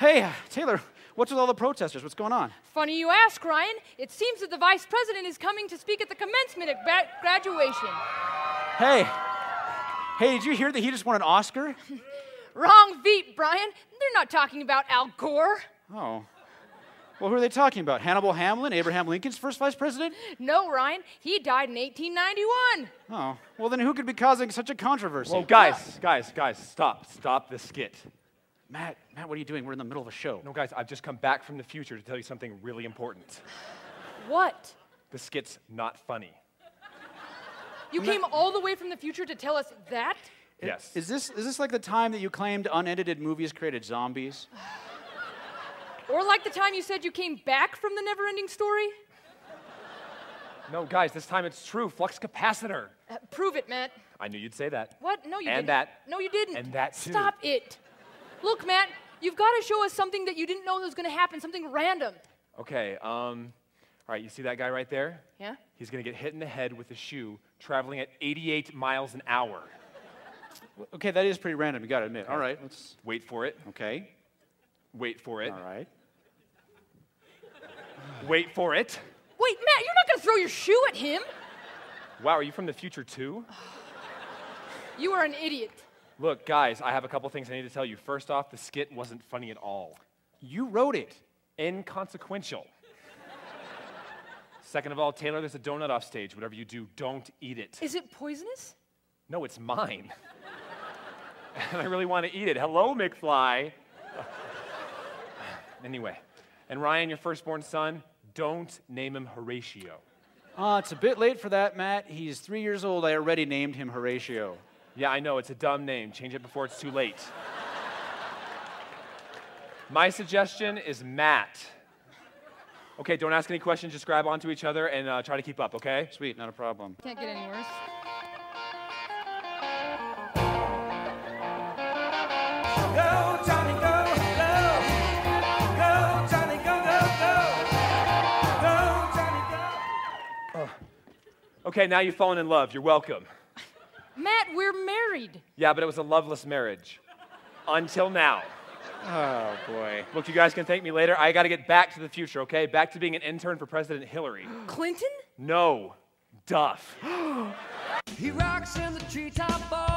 Hey, uh, Taylor, what's with all the protesters? What's going on? Funny you ask, Ryan. It seems that the vice president is coming to speak at the commencement at gra- graduation. Hey, hey, did you hear that he just won an Oscar? Wrong Veep, Brian. They're not talking about Al Gore. Oh. Well, who are they talking about? Hannibal Hamlin, Abraham Lincoln's first vice president? No, Ryan. He died in 1891. Oh. Well, then who could be causing such a controversy? Well, guys, guys, guys, stop, stop this skit. Matt, Matt, what are you doing? We're in the middle of a show. No, guys, I've just come back from the future to tell you something really important. What? The skit's not funny. You came all the way from the future to tell us that? Yes. Is this is this like the time that you claimed unedited movies created zombies? Or like the time you said you came back from the never ending story? No, guys, this time it's true. Flux capacitor. Uh, prove it, Matt. I knew you'd say that. What? No, you And didn't. that. No, you didn't. And that too. Stop it. Look, Matt, you've got to show us something that you didn't know was going to happen, something random. Okay, um, all right, you see that guy right there? Yeah? He's gonna get hit in the head with a shoe traveling at 88 miles an hour. Okay, that is pretty random. You got to admit. All right, let's. Wait for it. Okay. Wait for it. All right. Wait for it. Wait, Matt, you're not going to throw your shoe at him. Wow, are you from the future too? You are an idiot. Look, guys, I have a couple things I need to tell you. First off, the skit wasn't funny at all. You wrote it. Inconsequential. Second of all, Taylor, there's a donut off stage. Whatever you do, don't eat it. Is it poisonous? No, it's mine. and I really want to eat it. Hello, McFly. anyway, and Ryan, your firstborn son, don't name him Horatio. Uh, it's a bit late for that, Matt. He's three years old. I already named him Horatio. Yeah, I know, it's a dumb name. Change it before it's too late. My suggestion is Matt. Okay, don't ask any questions, just grab onto each other and uh, try to keep up, okay? Sweet, not a problem. Can't get any worse. Go, Johnny, go, go. Go, Johnny, go, go, go. Go, Johnny, go. Okay, now you've fallen in love. You're welcome. Matt, we're married. Yeah, but it was a loveless marriage. Until now. Oh, boy. Look, you guys can thank me later. I got to get back to the future, okay? Back to being an intern for President Hillary. Clinton? No, Duff. He rocks in the treetop ball.